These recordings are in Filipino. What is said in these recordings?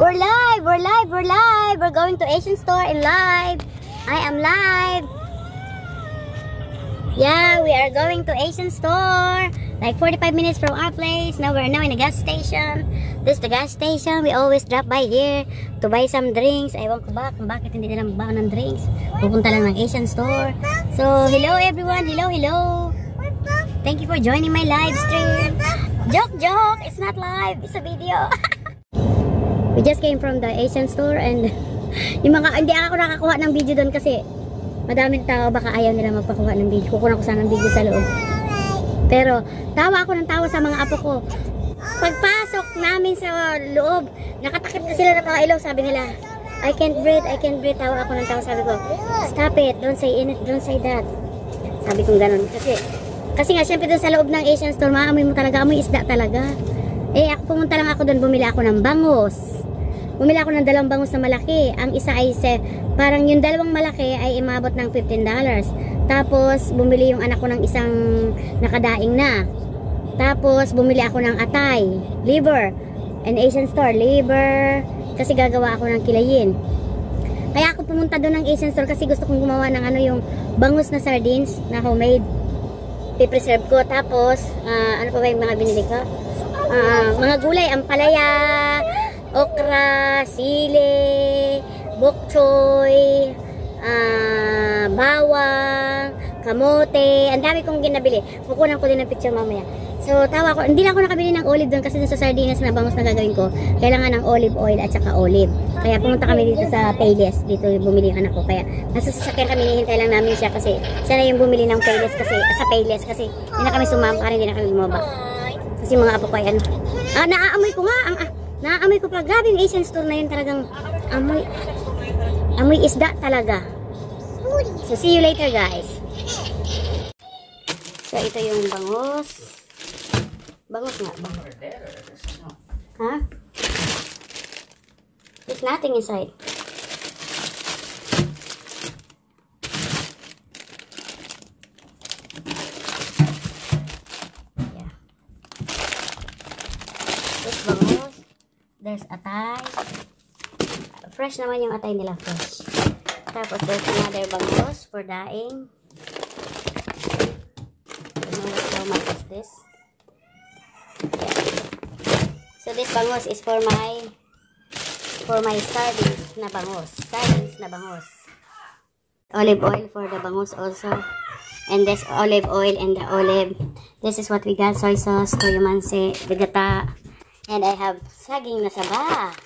We're live, we're live, we're live. We're going to Asian store in live. I am live. Yeah, we are going to Asian store. Like 45 minutes from our place. Now we're now in a gas station. This is the gas station. We always drop by here to buy some drinks. Ewan ko ba bakit hindi nila magbaon ng drinks. Pupunta lang ng Asian store. So, hello everyone. Hello, hello. Thank you for joining my live stream. Joke, joke. It's not live. It's a video. We just came from the Asian store and yung mga, hindi ako nakakuha ng video doon kasi madaming tao baka ayaw nila magpakuha ng video. Kukuha ko sana ng video sa loob. Pero tawa ako ng tawa sa mga apo ko. Pagpasok namin sa loob, nakatakip na sila ng mga ilaw. Sabi nila, I can't breathe, I can't breathe. Tawa ako ng tawa. Sabi ko, stop it, don't say it, don't say that. Sabi kong ganun. Kasi, kasi nga, syempre doon sa loob ng Asian store, maamoy mo talaga, amoy isda talaga. Eh, ako pumunta lang ako doon, bumili ako ng bangos. Bumili ako ng dalawang bangus na malaki. Ang isa ay se, parang yung dalawang malaki ay imabot ng $15. Tapos, bumili yung anak ko ng isang nakadaing na. Tapos, bumili ako ng atay, liver, an Asian store, liver, kasi gagawa ako ng kilayin. Kaya ako pumunta doon ng Asian store kasi gusto kong gumawa ng ano yung bangus na sardines na homemade. Pipreserve ko. Tapos, ah, ano pa ba yung mga binili ko? Ah, mga gulay, ampalaya, okra, sili, bok choy, ah, bawang, kamote, ang dami kong ginabili. Kukunan ko din ng picture mamaya. So, tawa ko, hindi na ako nakabili ng olive doon kasi dun sa sardinas na bangus na gagawin ko, kailangan ng olive oil at saka olive. Kaya pumunta kami dito sa Payless, dito bumili yung anak ko. Kaya nasa sasakyan kami, hinihintay lang namin siya kasi siya na yung bumili ng Payless kasi, sa Payless kasi hindi na kami sumama, para hindi na kami lumabas. Kasi mga apo ko ay ano. Ah, naaamoy ko nga, ang, ah, naaamoy ko pa. Grabe yung Asian store na yun talagang amoy, amoy isda talaga. So, see you later guys. So, ito yung bangus. Bangus nga ba? Ha? There's nothing inside. Fresh naman yung atay nila, fresh. Tapos there's another bangus for daing. I don't know how much is this. So this bangus is for my for my sardines na bangus. Sardines na bangus. Olive oil for the bangus also. And this olive oil and the olive. This is what we got. Soy sauce, toyo manse, bigata. And I have saging na saba.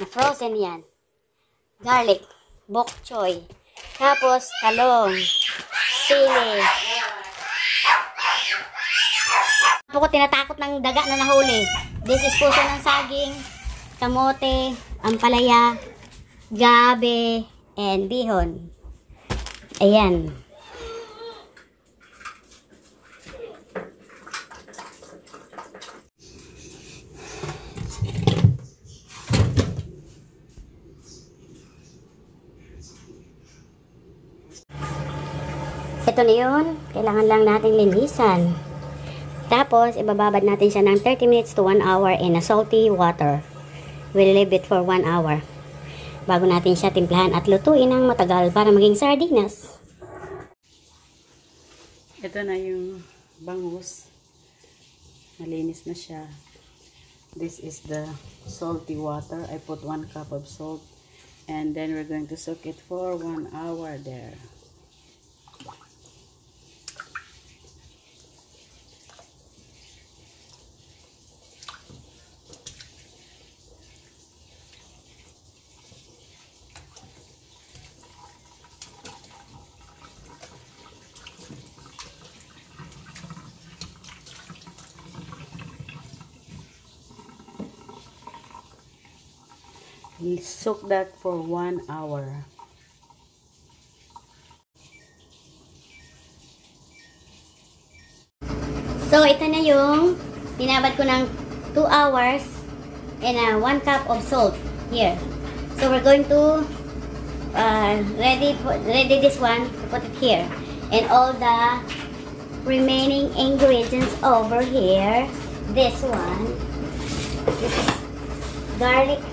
Na frozen yan. Garlic, bok choy. Tapos talong, sili, Ako tinatakot ng daga na nahuli. This is puso ng saging, kamote, ampalaya, gabe, and bihon. Ayan. Ito na yun. Kailangan lang natin linisan. Tapos, ibababad natin siya ng 30 minutes to 1 hour in a salty water. We'll leave it for 1 hour. Bago natin siya timplahan at lutuin ng matagal para maging sardinas. Ito na yung bangus. Malinis na siya. This is the salty water. I put 1 cup of salt. And then we're going to soak it for 1 hour there. Soak that for 1 hour. So, ito na yung ko ng 2 hours and uh, 1 cup of salt here. So, we're going to uh, ready ready this one to put it here. And all the remaining ingredients over here. This one. This is garlic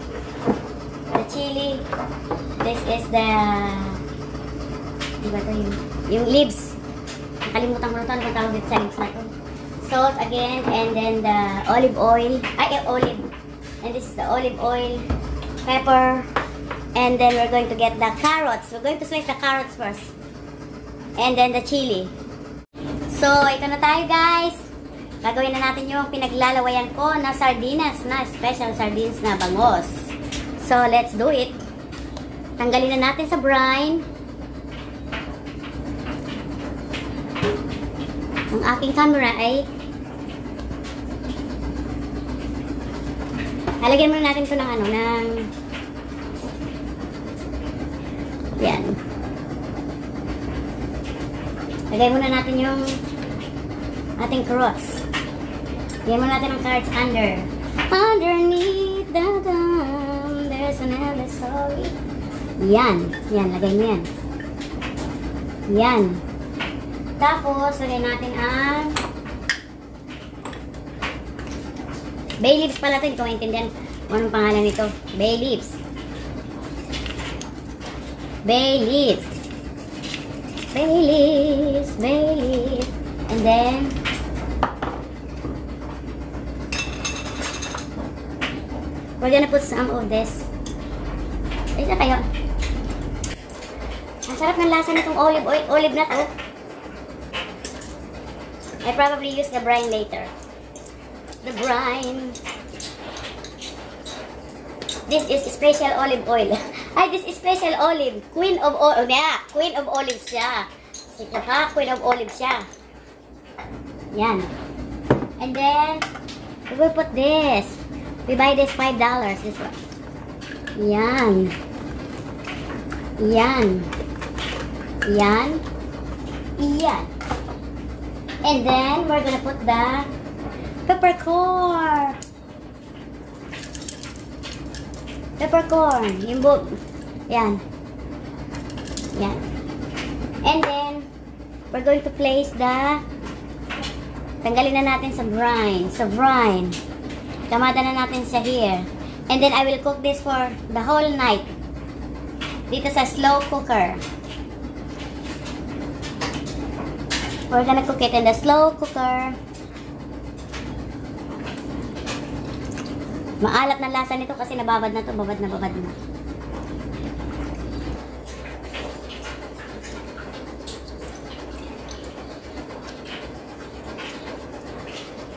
chili. This is the... Di ba ito yung, yung leaves. Nakalimutan ko na ito. Ano ba tawag sa leaves na ito? Salt again. And then the olive oil. Ay, eh, olive. And this is the olive oil. Pepper. And then we're going to get the carrots. We're going to slice the carrots first. And then the chili. So, ito na tayo guys. Gagawin na natin yung pinaglalawayan ko na sardinas na special sardines na bangos. So, let's do it. Tanggalin na natin sa brine. Ang aking camera ay Halagyan muna natin ito ng ano, ng yan. Lagay muna natin yung ating cross. Lagyan muna natin ang cards under. Underneath the dome, there's an endless story. Yan. Yan, lagay mo yan. Yan. Tapos, lagay natin ang bay leaves pala ito. Hindi ko maintindihan kung anong pangalan nito. Bay leaves. Bay leaves. Bay leaves. Bay leaves. And then, we're gonna put some of this. Na kayo. Ang sarap ng lasa nitong olive oil. Olive na to. I probably use the brine later. The brine. This is special olive oil. Ay, this is special olive. Queen of olive. Yeah, queen of olive siya. Sige ha, queen of olive siya. Yan. And then, we will put this. We buy this $5. This one. Yan. Yan. Yan. Yan. And then, we're gonna put the peppercorn. Peppercorn. Yung bu... Yan. Yan. And then, we're going to place the... Tanggalin na natin sa brine. Sa brine. Kamada na natin sa here. And then, I will cook this for the whole night. Dito sa slow cooker. We're gonna cook it in the slow cooker. Maalat na lasa nito kasi nababad na to, babad na babad na.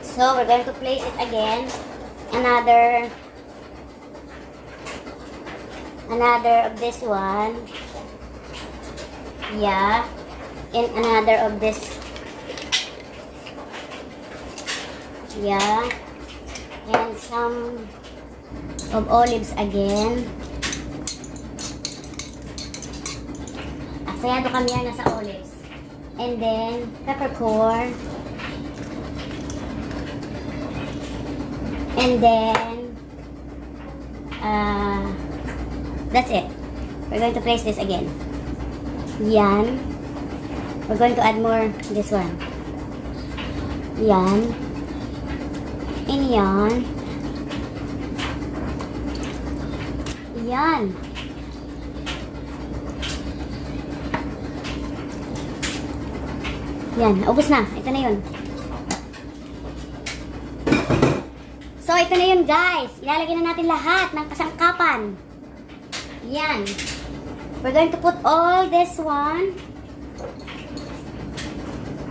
So, we're going to place it again. Another another of this one. Yeah. And another of this. Yeah. And some of olives again. Asayado kami yan nasa olives. And then, peppercorn. And then, uh, that's it. We're going to place this again. Yan. We're going to add more this one. Yan. And yan. Yan. Yan. Ubus na. Ito na yun. So, ito na yun guys. Ilalagay na natin lahat ng kasangkapan. Yan. We're going to put all this one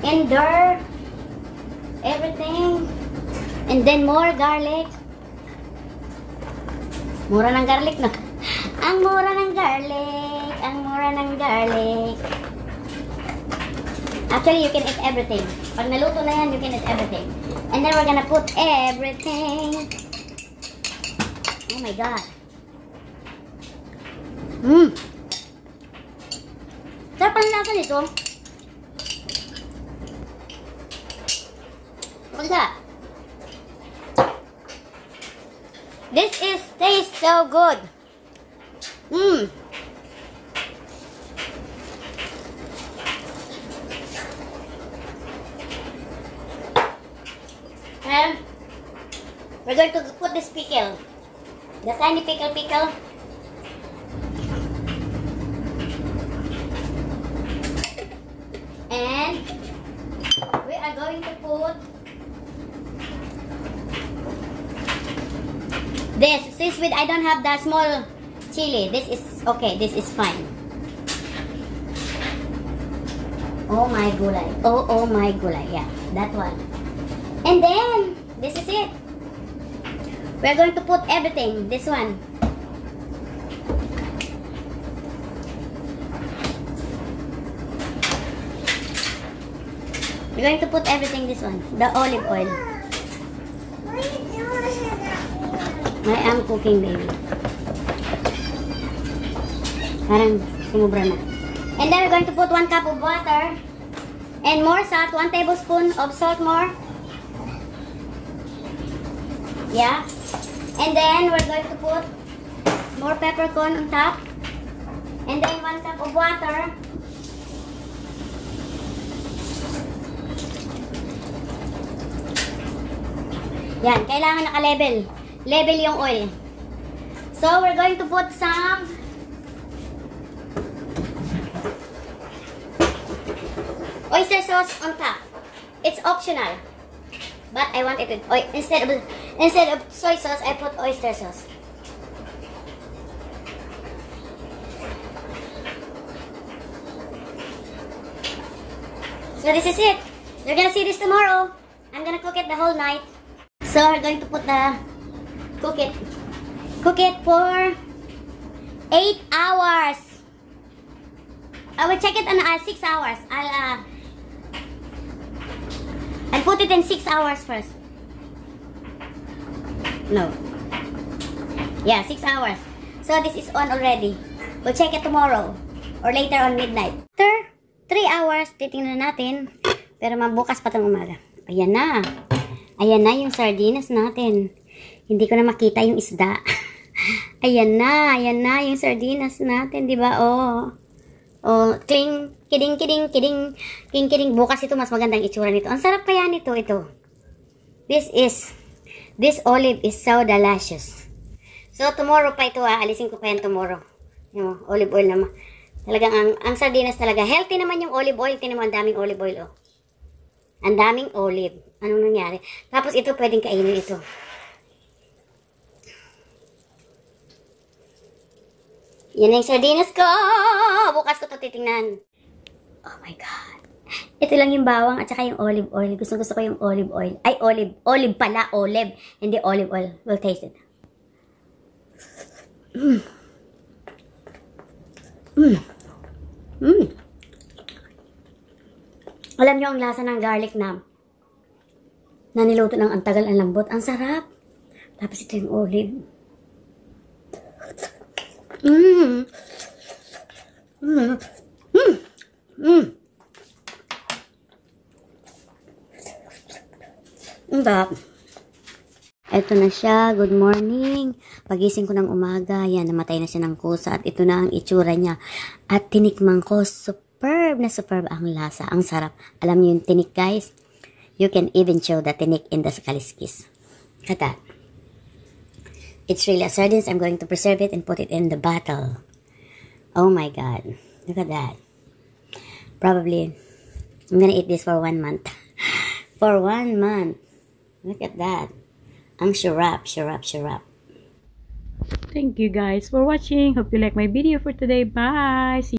in there. Everything. And then more garlic. Mura ng garlic na. Ang mura ng garlic. Ang mura ng garlic. Actually, you can eat everything. Pag naluto na yan, you can eat everything. And then we're gonna put everything. Oh my God. Mmm. Sarap ang lasa nito. That? This is tastes so good. Mmm. And we're going to put this pickle. The tiny pickle pickle. Going to put this. Since with I don't have the small chili, this is okay. This is fine. Oh my gulay. Oh, oh my gulay. Yeah, that one. And then, this is it. We're going to put everything. This one. We're going to put everything this one. The olive oil. I am cooking, baby. Parang sumubra na. And then we're going to put one cup of water. And more salt. One tablespoon of salt more. Yeah. And then we're going to put more peppercorn on top. And then one cup of water. Yan, kailangan naka-level. Level yung oil. So, we're going to put some oyster sauce on top. It's optional. But I want it with oil. Instead of, instead of soy sauce, I put oyster sauce. So this is it. You're gonna see this tomorrow. I'm gonna cook it the whole night. So we're going to put the cook it cook it for eight hours. I will check it on uh, six hours. I'll uh, I'll put it in six hours first. No. Yeah, six hours. So this is on already. We'll check it tomorrow or later on midnight. After three hours, titingnan natin. Pero mabukas pa itong umaga. Ayan na. Ayan na yung sardinas natin. Hindi ko na makita yung isda. ayan na, ayan na yung sardinas natin, di ba? Oh. Oh, kling, kidding, kidding, kidding, kidding, kidding. Bukas ito, mas magandang itsura nito. Ang sarap kaya nito, ito. This is, this olive is so delicious. So, tomorrow pa ito, ah. Alisin ko pa yan tomorrow. Yung olive oil naman. Talagang, ang, ang sardinas talaga. Healthy naman yung olive oil. Tinan mo, ang daming olive oil, oh. Ang daming olive. Anong nangyari? Tapos ito, pwedeng kainin ito. Yan yung sardinas ko! Bukas ko ito titingnan. Oh my God. Ito lang yung bawang at saka yung olive oil. Gusto gusto ko yung olive oil. Ay, olive. Olive pala. Olive. Hindi olive oil. We'll taste it. Mmm. Mmm. Mmm. Alam nyo ang lasa ng garlic na na niluto ng antagal ang lambot. Ang sarap. Tapos ito yung olive. Mmm. Mmm. Mmm. Mmm. Ang sarap. Ito na siya. Good morning. Pagising ko ng umaga, yan, namatay na siya ng kusa at ito na ang itsura niya. At tinikman ko, superb na superb ang lasa. Ang sarap. Alam niyo yung tinik, guys? You can even show that the tinik in the kaliskis. Look at that. It's really a sardines. I'm going to preserve it and put it in the bottle. Oh my God. Look at that. Probably, I'm gonna eat this for one month. for one month. Look at that. Ang syrup, syrup, syrup. Thank you guys for watching. Hope you like my video for today. Bye. See